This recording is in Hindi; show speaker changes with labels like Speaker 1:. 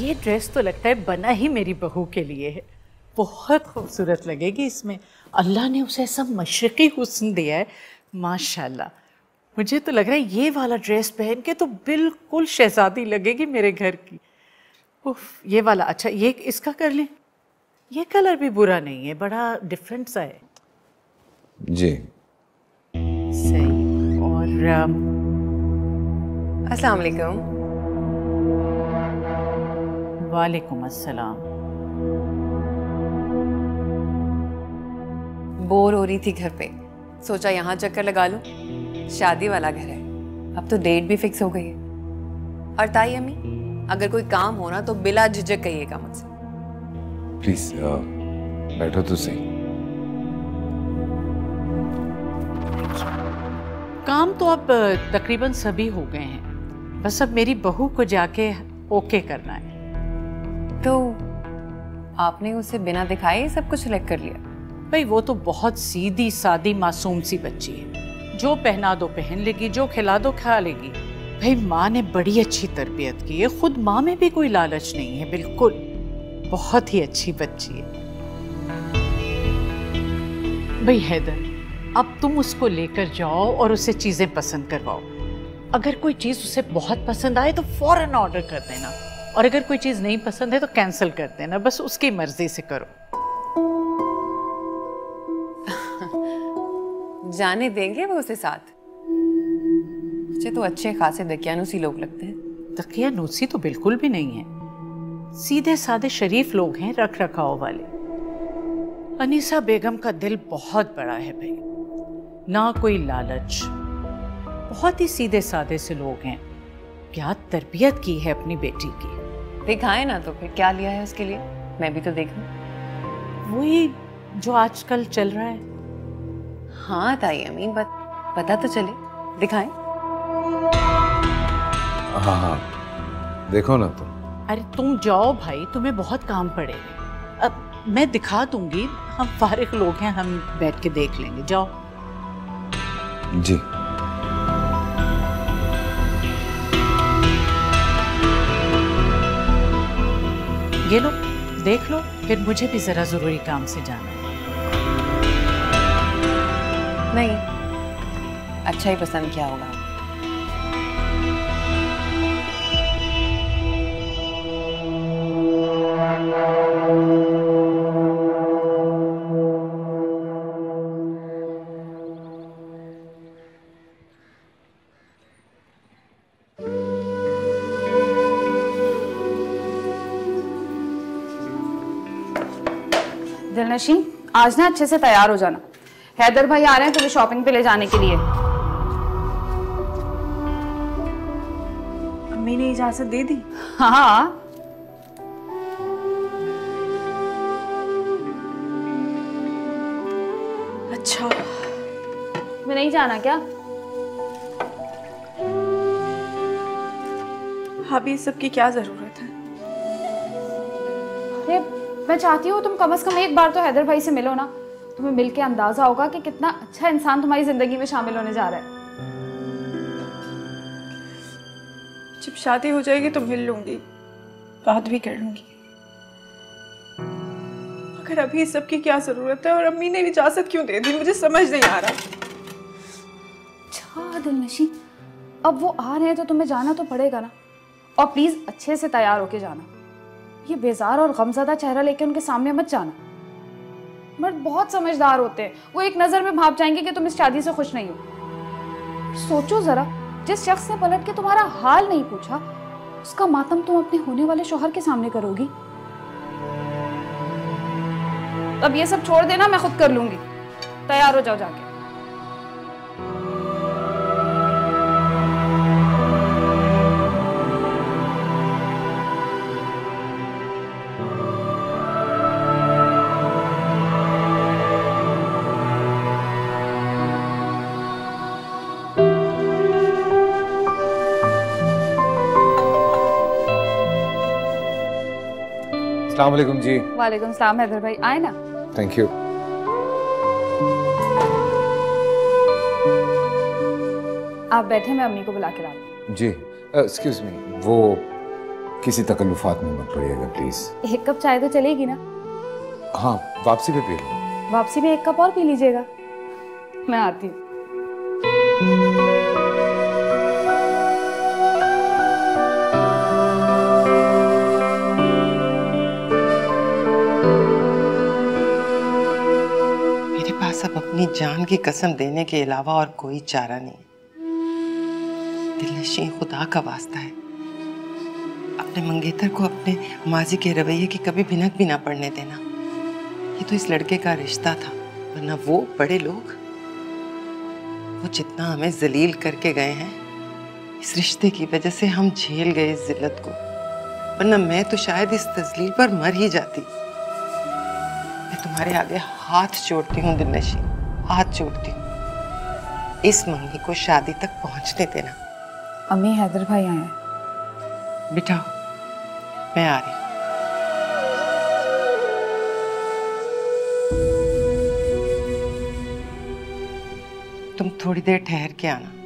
Speaker 1: ये ड्रेस तो लगता है बना ही मेरी बहू के लिए है। बहुत खूबसूरत लगेगी इसमें। अल्लाह ने उसे ऐसा मशरक़ी हुस्न दिया है माशाल्लाह। मुझे तो लग रहा है ये वाला ड्रेस पहन के तो बिल्कुल शहजादी लगेगी मेरे घर की। उफ ये वाला अच्छा ये इसका कर लें। ये कलर भी बुरा नहीं है बड़ा डिफरेंट सा है।
Speaker 2: जी।
Speaker 1: सही और
Speaker 3: अस्सलाम वालेकुम।
Speaker 1: वालेकुम अस्सलाम।
Speaker 3: बोर हो रही थी घर पे। सोचा यहाँ चक्कर लगा लूँ। शादी वाला घर है। अब तो डेट भी फिक्स हो गई है। और ताई अम्मी अगर कोई काम हो ना तो बिला झिझक कहिएगा मुझसे।
Speaker 2: प्लीज़ बैठो तो सही।
Speaker 1: काम तो अब तकरीबन सभी हो गए हैं। बस अब मेरी बहू को जाके ओके करना है।
Speaker 3: तो आपने उसे बिना दिखाए सब कुछ कर लिया?
Speaker 1: भाई, वो तो बहुत सीधी सादी मासूम सी बच्ची है। जो पहना दो पहन लेगी, जो खिला दो खा लेगी। भाई, माँ ने बड़ी अच्छी तरबियत की है। खुद माँ में भी कोई लालच नहीं है, बिल्कुल। बहुत ही अच्छी बच्ची है। भाई, हैदर, अब तुम उसको लेकर जाओ और उसे चीज़ें पसंद करवाओ। अगर कोई चीज़ उसे बहुत पसंद आए तो फ़ौरन ऑर्डर कर देना। और अगर कोई चीज़ नहीं पसंद है तो कैंसिल कर देना बस उसकी मर्ज़ी से करो।
Speaker 3: जाने देंगे वो उसे साथ। मुझे तो अच्छे खासे दकियानुसी लोग लगते हैं।
Speaker 1: तकिया नूसी तो बिल्कुल भी नहीं है। सीधे साधे शरीफ लोग हैं रख रखाव वाले। अनीसा बेगम का दिल बहुत बड़ा है भाई। ना कोई लालच। बहुत ही सीधे साधे से लोग हैं। क्या तरबियत की है अपनी बेटी की?
Speaker 3: दिखाए ना तो फिर क्या लिया है उसके लिए? मैं भी तो देखूँ।
Speaker 1: वही जो आजकल चल रहा है।
Speaker 3: हाँ ताई अम्मी बत पता तो चले। दिखाएँ।
Speaker 2: हाँ हाँ। देखो ना तुम।
Speaker 1: अरे तुम जाओ भाई तुम्हें बहुत काम पड़ेगा अब मैं दिखा दूँगी हम फारिग लोग हैं हम बैठ के देख लेंगे। जाओ।
Speaker 2: जी।
Speaker 1: ये लो, देख लो, फिर मुझे भी जरा ज़रूरी काम से जाना
Speaker 3: नहीं अच्छा ही पसंद क्या होगा।
Speaker 4: दिलनशीन आज ना अच्छे से तैयार हो जाना। हैदर भाई आ रहे हैं तुम्हें शॉपिंग पे ले जाने के लिए।
Speaker 5: अम्मी ने इजाज़त दे दी?
Speaker 4: हाँ।
Speaker 5: अच्छा।
Speaker 4: तुम्हें नहीं जाना क्या?
Speaker 5: भाभी इस सब क्या ज़रूरत है?
Speaker 4: अरे मैं चाहती हूँ तुम कम से कम एक बार तो हैदर भाई से मिलो ना। तुम्हें मिल के अंदाज़ा होगा कि कितना अच्छा इंसान तुम्हारी ज़िंदगी में शामिल होने जा रहा है।
Speaker 5: जब शादी हो जाएगी तो मिल लूँगी बात भी कर लूँगी। मगर अभी इस सब की क्या ज़रूरत है और अम्मी ने इजाज़त क्यों दे दी मुझे समझ नहीं आ रहा।
Speaker 4: अच्छा दिलनशी अब वो आ रहे हैं तो तुम्हें जाना तो पड़ेगा ना। और प्लीज़ अच्छे से तैयार होके जाना। ये बेजार और गमजदा चेहरा लेके उनके सामने मत जाना। मर्द बहुत समझदार होते हैं। वो एक नज़र में भाप जाएँगे कि तुम इस शादी से खुश नहीं हो। सोचो जरा, जिस शख्स ने पलट के तुम्हारा हाल नहीं पूछा, उसका मातम तुम अपने होने वाले शोहर के सामने करोगी। अब ये सब छोड़ देना, मैं खुद कर लूँगी। तैयार हो जाओ जाके।
Speaker 2: अस्सलाम वालेकुम जी
Speaker 4: वालेकुम सलाम हैदर भाई आए ना
Speaker 2: थैंक यू
Speaker 4: आप बैठे मैं अम्मी को बुला के लाऊं
Speaker 2: जी एक्सक्यूज मी वो किसी तकल्लुफात में मत पड़िएगा प्लीज़
Speaker 4: एक कप चाय तो चलेगी ना?
Speaker 2: हाँ वापसी पे पी लो।
Speaker 4: वापसी में एक कप और पी लीजिएगा। मैं आती हूँ।
Speaker 6: अब अपनी जान की कसम देने के अलावा और कोई चारा नहीं। दिलनशी खुदा का वास्ता है। अपने मंगेतर को अपने माजी के रवैये की कभी भिनक भी ना पड़ने देना। ये तो इस लड़के का रिश्ता था, वरना वो बड़े लोग। वो जितना हमें जलील करके गए हैं, इस रिश्ते की वजह से हम झेल गए इस जिल्लत को। वरना मैं तो शायद इस तजलील पर मर ही जाती। तुम्हारे आगे हाथ जोड़ती हूँ दिलनशी हाथ जोड़ती हूँ। इस मंगनी को शादी तक पहुँचने देना।
Speaker 4: अम्मी हैदर भाई आए हैं।
Speaker 6: बिठाओ मैं आ रही हूँ। तुम थोड़ी देर ठहर के आना।